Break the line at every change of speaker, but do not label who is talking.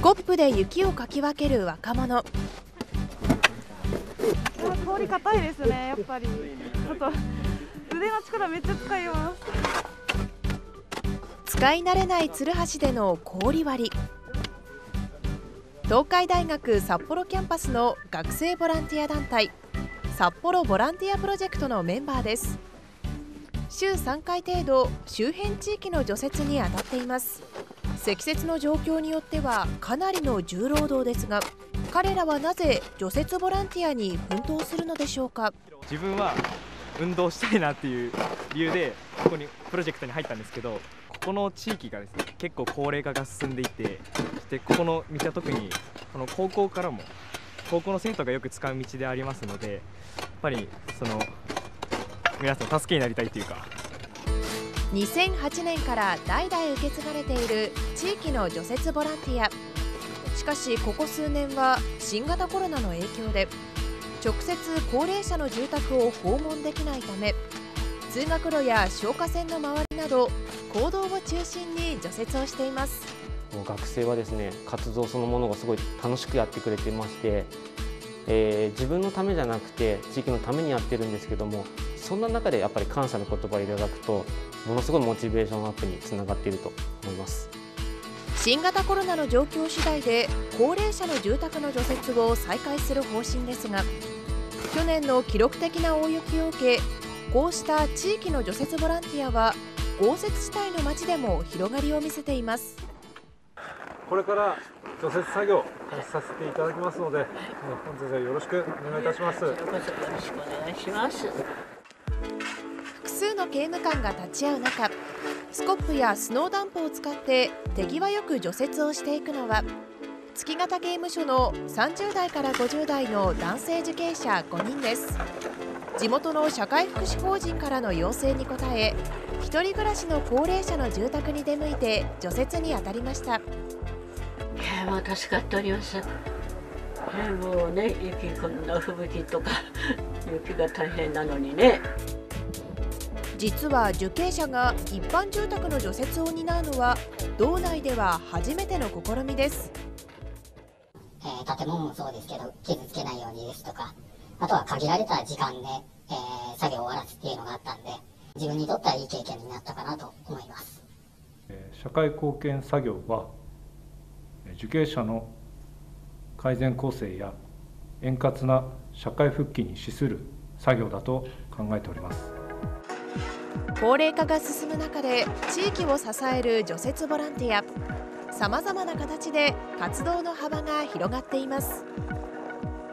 スコップで雪をかき分ける若者。
氷硬いですねやっぱり。ちょっと腕の力めっちゃ使います。
使い慣れないツルハシでの氷割り。東海大学札幌キャンパスの学生ボランティア団体札幌ボランティアプロジェクトのメンバーです。週3回程度周辺地域の除雪に当たっています積雪の状況によってはかなりの重労働ですが彼らはなぜ除雪ボランティアに奮闘するのでしょうか？
自分は運動したいなっていう理由でここにプロジェクトに入ったんですけどここの地域がですね結構高齢化が進んでいてでここの道は特にこの高校からも高校の生徒がよく使う道でありますのでやっぱりその皆さん助けになりたいというか
2008年から代々受け継がれている地域の除雪ボランティア。しかしここ数年は新型コロナの影響で直接高齢者の住宅を訪問できないため通学路や消火栓の周りなど行動を中心に除雪をしています。
学生はですね活動そのものがすごい楽しくやってくれてまして、えー、自分のためじゃなくて地域のためにやってるんですけどもそんな中でやっぱり感謝の言葉をいただくとものすごいモチベーションアップにつながっていると思います。
新型コロナの状況次第で高齢者の住宅の除雪を再開する方針ですが去年の記録的な大雪を受けこうした地域の除雪ボランティアは豪雪地帯の町でも広がりを見せています。
これから除雪作業させていただきますので本日はよろしくお願いいたします。よろしくお願
いします。
複数の刑務官が立ち会う中スコップやスノーダンプを使って手際よく除雪をしていくのは月形刑務所の30代から50代の男性受刑者5人です地元の社会福祉法人からの要請に応え一人暮らしの高齢者の住宅に出向いて除雪に当たりました
えー、もう助かっております。もうね、雪、こんな吹雪とか雪が大変なのにね。
実は受刑者が一般住宅の除雪を担うのは道内では初めての試みです、
えー、建物もそうですけど傷つけないようにですとかあとは限られた時間で、えー、作業を終わらすっていうのがあったんで自分にとってはいい経験になったかなと思います。
社会貢献作業は受刑者の改善構成や円滑な社会復帰に資する作業だと考えております
高齢化が進む中で地域を支える除雪ボランティアさまざまな形で活動の幅が広がっています。